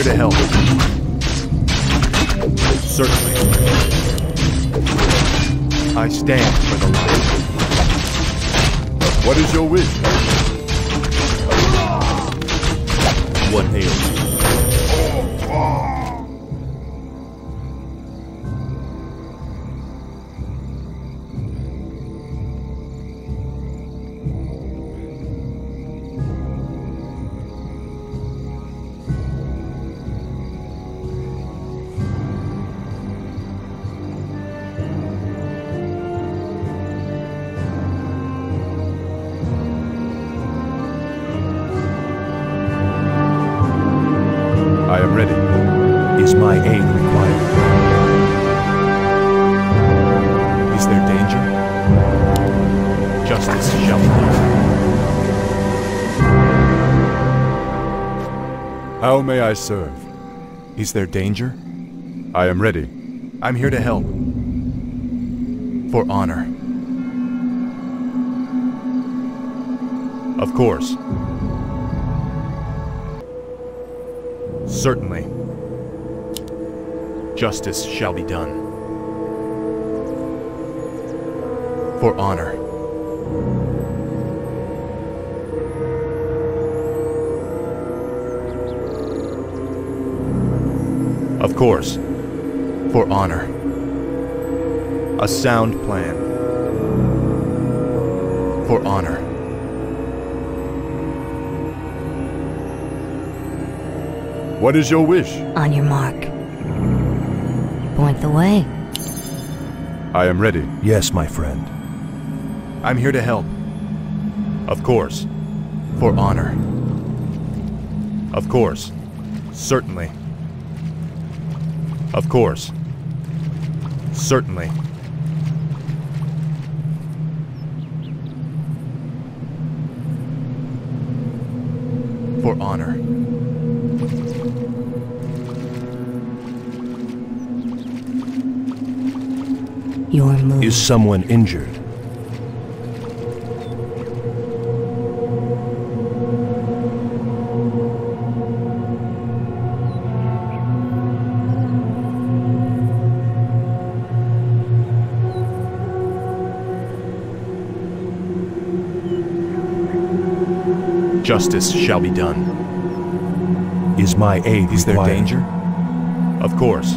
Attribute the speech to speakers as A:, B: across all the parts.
A: I'm here to help. Certainly. I stand for the light. What is your wish? What ails may I serve? Is there danger? I am ready. I'm here to help. For honor. Of course. Certainly. Justice shall be done. For honor. Of course. For honor. A sound plan. For honor. What is your wish?
B: On your mark. Point the way.
A: I am ready.
C: Yes, my friend.
A: I'm here to help. Of course. For honor. Of course. Certainly. Of course. Certainly. For honor.
B: Your move.
C: Is someone injured?
A: Justice shall be done.
C: Is my aid
A: Is there
C: required?
A: danger? Of course.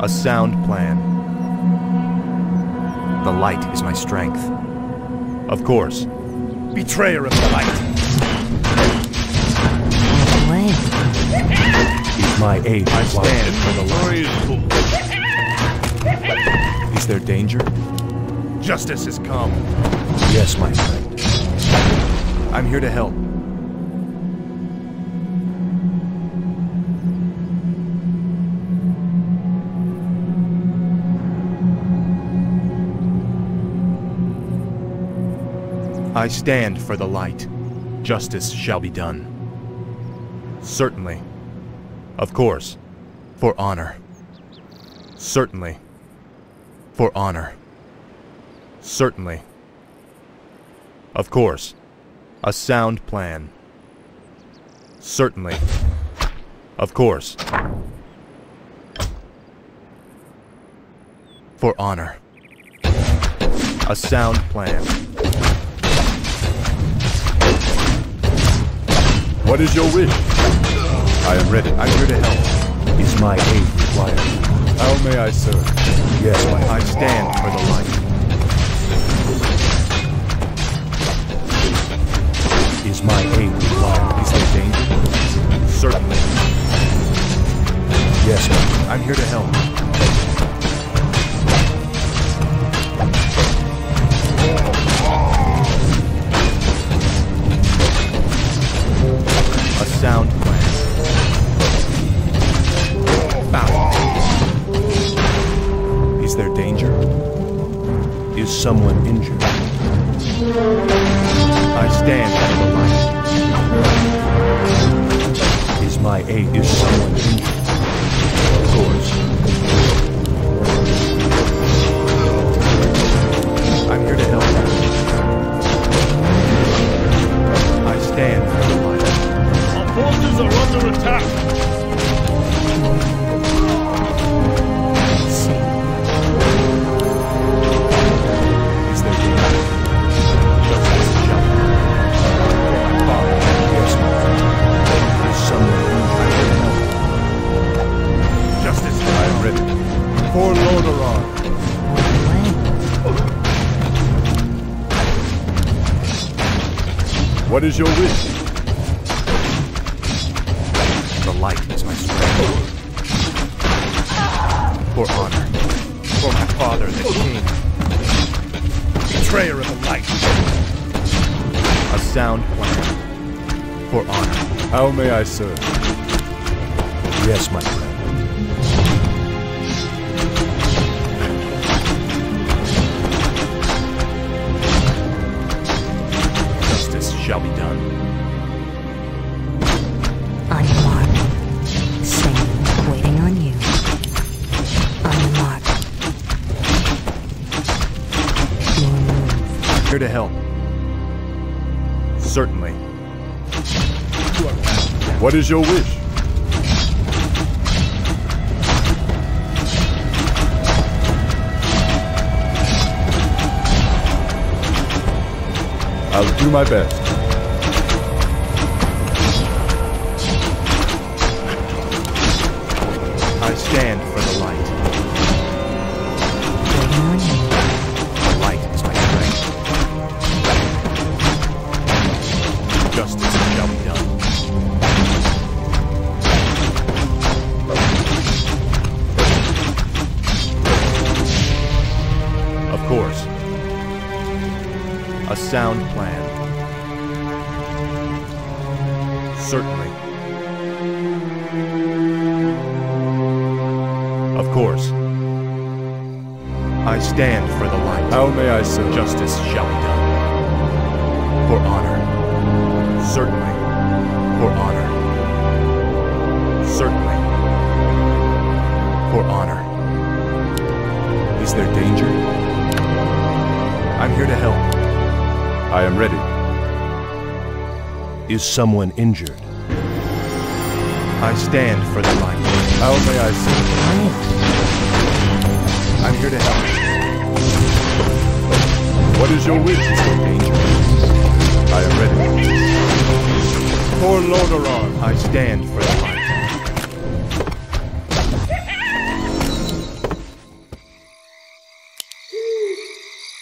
A: A sound plan. The light is my strength. Of course. Betrayer of the light.
B: Point.
C: Is my aid
A: I stand for the light. Is there danger? Justice has come.
C: Yes, my friend.
A: I'm here to help. I stand for the light. Justice shall be done. Certainly. Of course. For honor. Certainly. For honor. Certainly. Of course. A sound plan. Certainly. Of course. For honor. A sound plan. What is your wish? I am ready. I'm here to help.
C: Is my aid required?
A: How may I serve?
C: Yes,
A: I stand for the light.
C: Is my aid required?
A: Is there danger? Certainly.
C: Yes,
A: I'm here to help. A sound plan. Foul. Is there danger?
C: Is someone is
A: your wish? The light is my strength. For honor. For my father, the king. Betrayer of the light. A sound plan. For honor. How may I serve?
C: Yes, my friend.
A: Shall be done.
B: On your mark. Sing. Waiting on you. On your mark. Move.
A: Here to help. Certainly. What is your wish? I'll do my best. I stand for the light. The light is my strength. Justice shall be done. Of course. A sound plan. Certainly. Course. I stand for the light. How may I serve? Justice shall be done. For honor. Certainly. For honor. Certainly. For honor. Is there danger? I'm here to help. I am ready.
C: Is someone injured?
A: I stand for the light. How may I serve?
B: Away.
A: I'm here to help. What is your wish? Is there danger? I am ready. For Lordaeron. I stand for the light.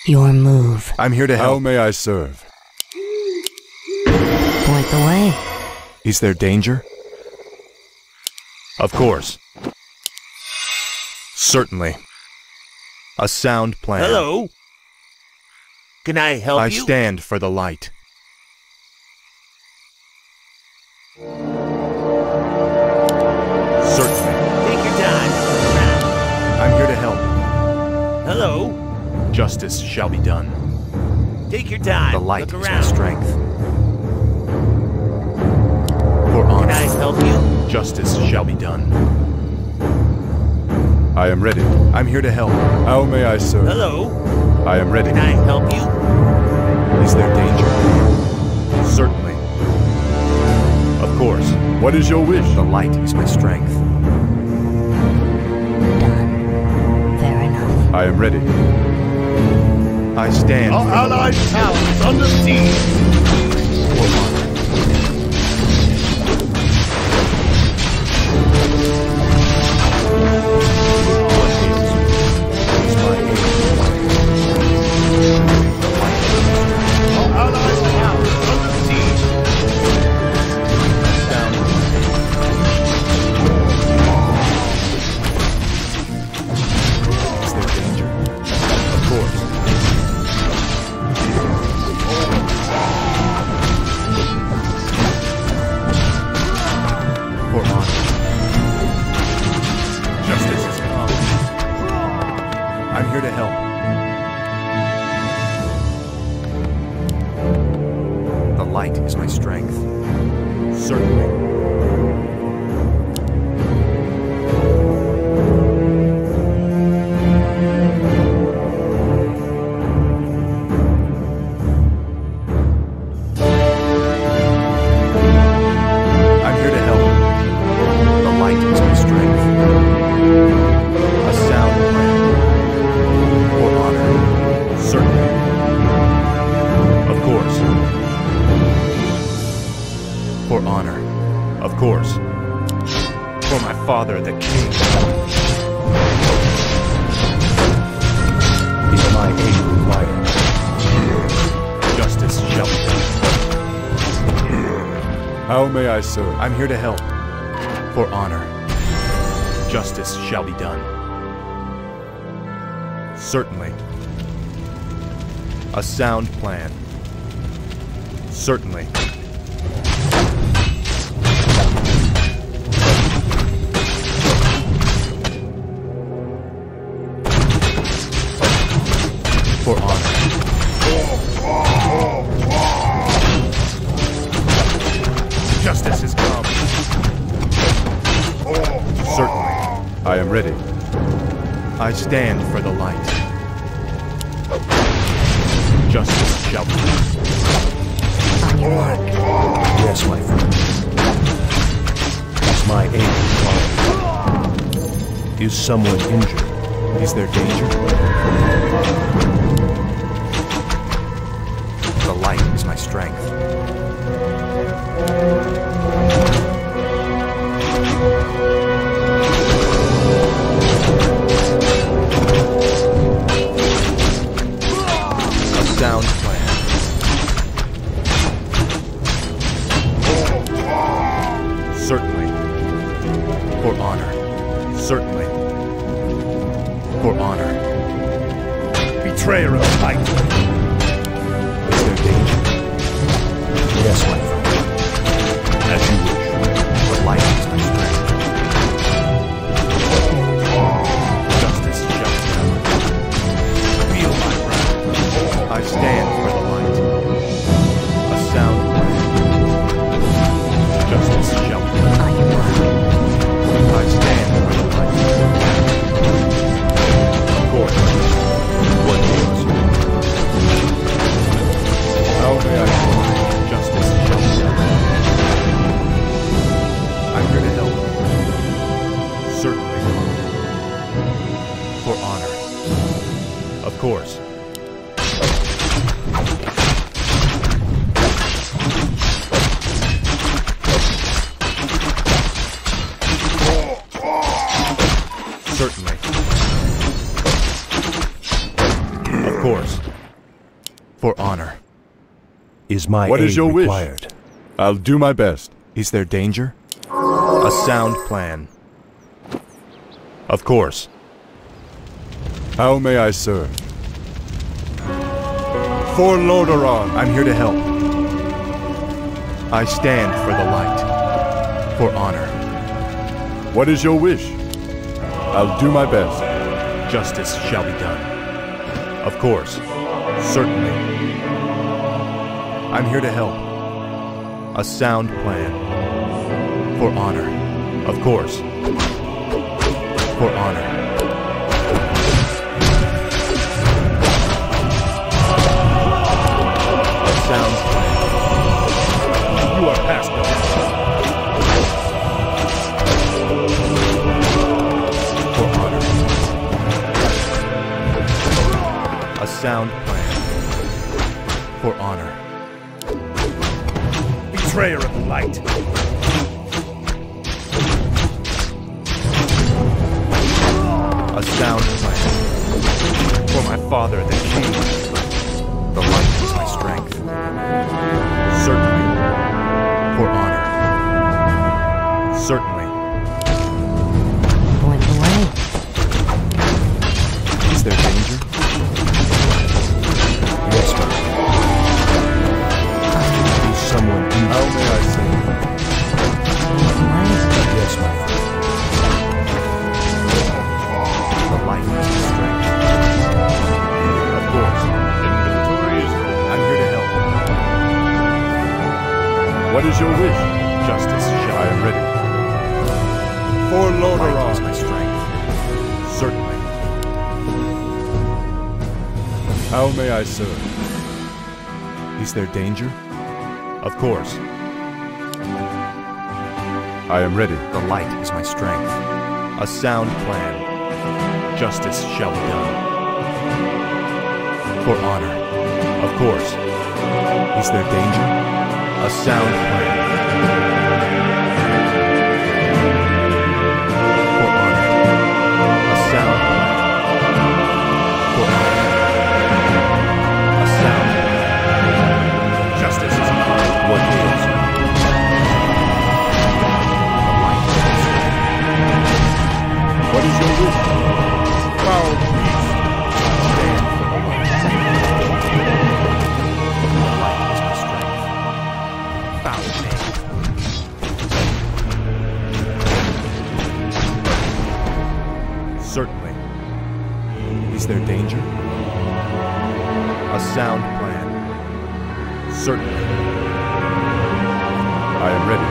B: Your move.
A: I'm here to help. How may I serve?
B: Point the way.
A: Is there danger? Of course. Certainly. A sound plan.
D: Hello? Can I help
A: I
D: you?
A: I stand for the light. Certainly.
D: Take your time.
A: I'm here to help.
D: Hello?
A: Justice shall be done.
D: Take your time.
A: The light
D: Look
A: is my strength. For
D: Can. I help you?
A: Justice shall be done. I am ready. I'm here to help. How may I serve?
D: Hello?
A: I am ready.
D: Can I help you?
A: Is there danger? Certainly. Of course. What is your wish? The light is my strength.
B: Done. Fair enough.
A: I am ready. I stand.
E: Our allied
A: light.
E: town is under siege!
A: I'm here to help. For honor. Justice shall be done. Certainly. A sound plan. Certainly. I stand for the light. Justice shall be
B: On your mark.
C: Yes, my friend. Is my aid required? Is someone injured?
A: Is there danger? My What
C: is
A: your wish? I'll do my best. Is there danger? A sound plan. Of course. How may I serve? For Lordaeron, I'm here to help. I stand for the light. For honor. What is your wish? I'll do my best. Justice shall be done. Of course. Certainly. I'm here to help. A sound plan. For honor. Of course. For honor. A sound plan. You are past For honor. A sound plan. For honor. Betrayer of the light. A sound. For my father, the king. The light is my strength. Certainly. For honor. Certainly.
C: My friend.
A: The light is my strength. Of course. Inventory is full. I'm here to help. What is your wish? Justice shall I am ready. For Lordaeron. is my strength. Certainly. How may I serve? Is there danger? Of course. I am ready. The light is my strength. A sound plan. Justice shall be done. For honor. Of course. Is there danger? A sound plan. What is your wish? Beast. Stand for the light. Light is my strength. Knave. Certainly. Is there danger? A sound plan. Certainly. I am ready.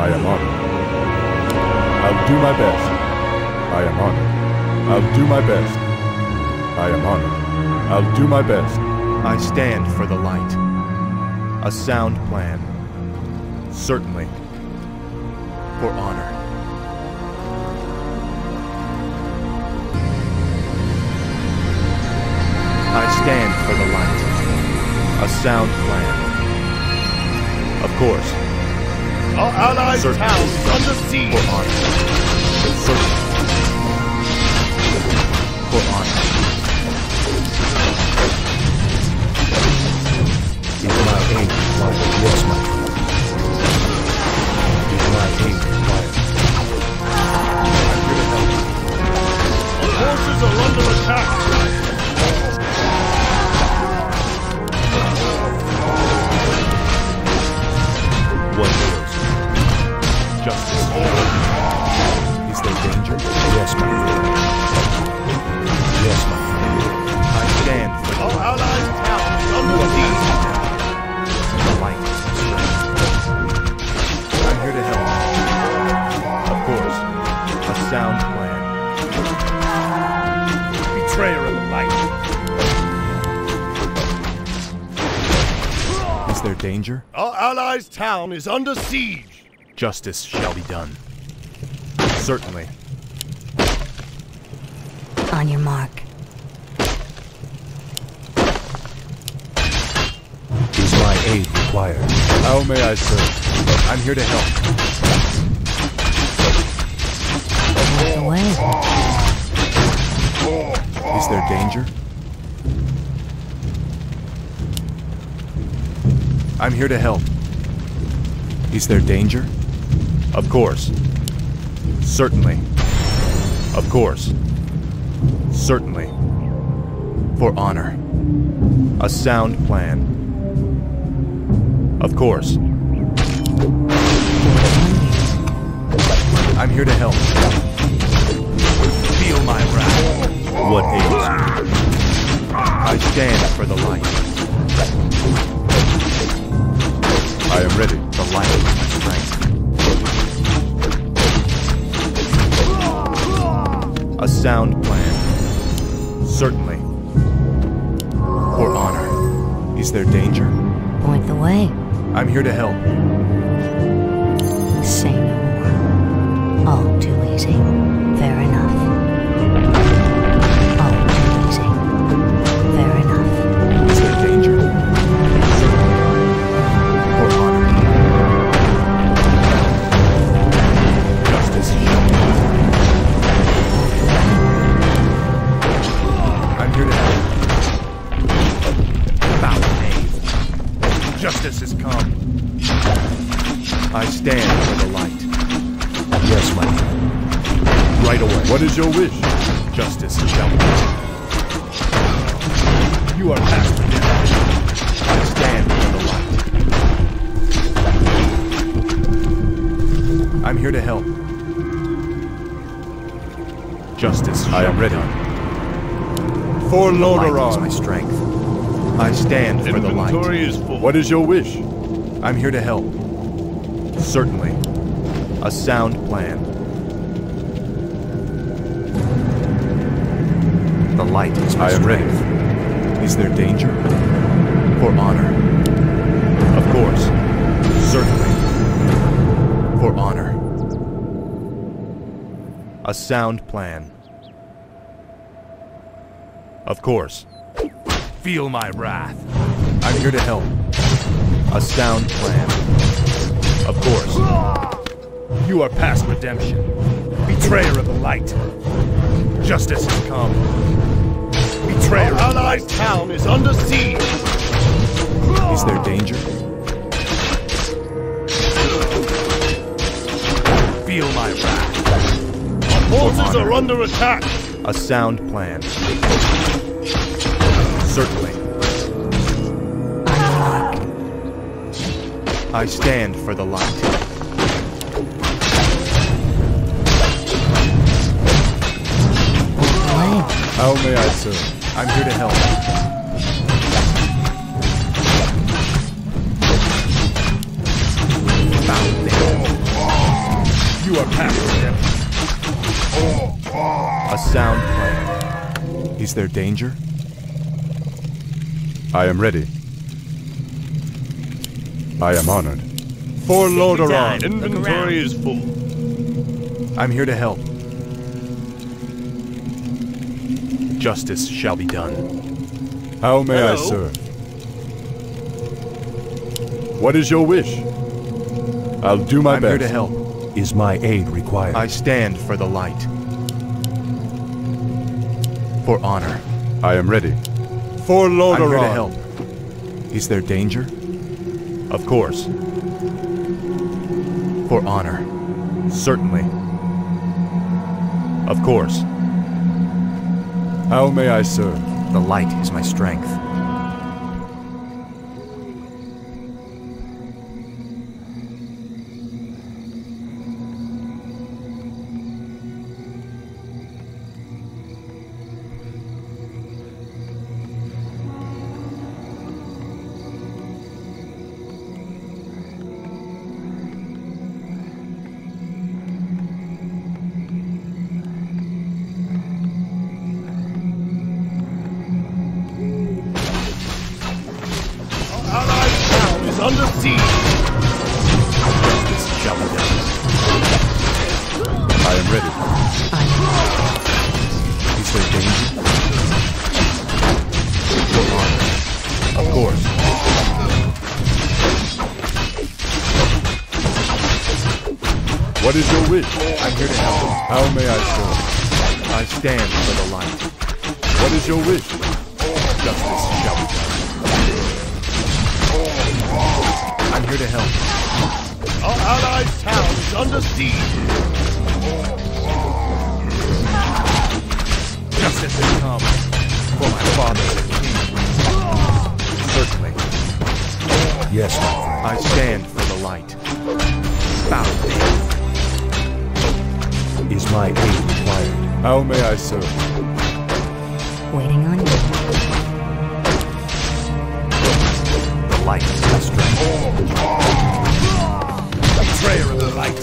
A: I am honored. I'll do my best. I am honored. I'll do my best. I am honored. I'll do my best. I stand for the light. A sound plan. Certainly. For honor. I stand for the light. A sound plan. Of course.
E: Our allies'
A: Certain.
E: town is under siege.
A: For honor. Certainly. For honor.
C: Is my aid required? Yes, my friend. Is my aid required?
A: I'm here to help.
E: Our forces are under attack.
A: What? Justice. Is there danger?
C: Yes, my friend. Yes, my friend.
A: I stand for
E: Our allies' town is under siege.
A: The light is strength. I'm here to help. Of course. A sound plan.
E: Betrayer of the light.
A: Is there danger?
E: Our allies' town is under siege.
A: Justice shall be done. Certainly.
B: On your mark.
C: Is my aid required?
A: How may I serve? I'm here to help.
B: Out the.
A: Is there danger? I'm here to help. Is there danger? Of course. Certainly. Of course. Certainly. For honor. A sound plan. Of course. I'm here to help. Feel my wrath. What ails? I stand for the light. I am ready. The light is my strength. A sound plan. Certainly. For honor. Is there danger?
B: Point the way.
A: I'm here to help.
B: Say no more. All too easy. Fair enough.
A: What is your wish? Justice shall be done. You are past. I stand for the light. I'm here to help. Justice. I am ready. For Lordaeron. my strength. I stand for the light.
E: Is full.
A: What is your wish? I'm here to help. Certainly. A sound plan. Light is my I am ready. Is there danger? For honor. Of course. Certainly. For honor. A sound plan. Of course. Feel my wrath. I'm here to help. A sound plan. Of course. You are past redemption. Betrayer of the light. Justice has come. Betrayer
E: Our
A: of the
E: allies' town is under siege.
A: Is there danger? Feel my wrath.
E: forces are under attack.
A: A sound plan. Certainly. I stand for the light.
F: How may I serve?
A: I'm here to help. Found them.
E: You are past them.
A: A sound plan. Is there danger?
F: I am ready. I am honored.
A: For
D: Take your.
A: Lordaeron.
E: Inventory is full.
A: I'm here to help. Justice shall be done.
F: How may I serve? What is your wish? I'll do my
A: I'm
F: best.
A: here to help.
C: Is my aid required?
A: I stand for the light. For honor.
F: I am ready. For
A: I'm
F: Lordaeron.
A: here to help. Is there danger? Of course. For honor. Certainly. Of course.
F: How may I serve?
A: The light is my strength.
F: What is your wish?
A: I'm here to help.
F: How may I serve?
A: I stand for the light.
F: What is your wish?
A: Justice shall be done. I'm here to help.
E: Our allied town is under siege.
A: Justice has come for my father the. Certainly.
C: yes, my friend.
A: I stand for the light. Bow.
C: Is my aid required?
F: How may I serve?
B: Waiting on you.
A: The light is my strength.
E: Betrayer of the light.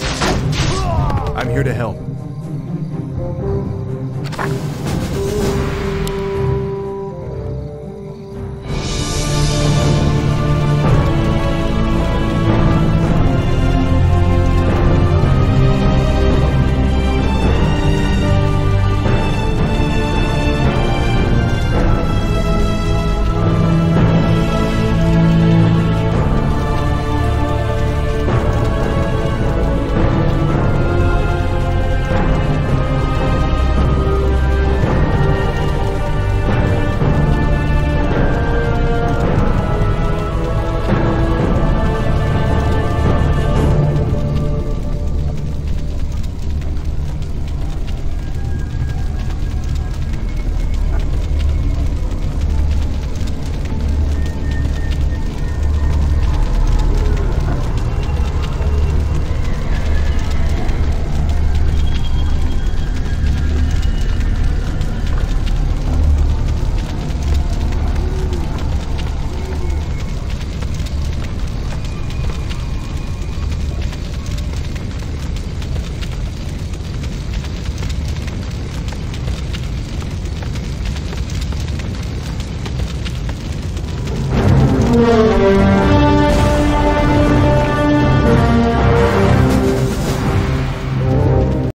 A: I'm here to help.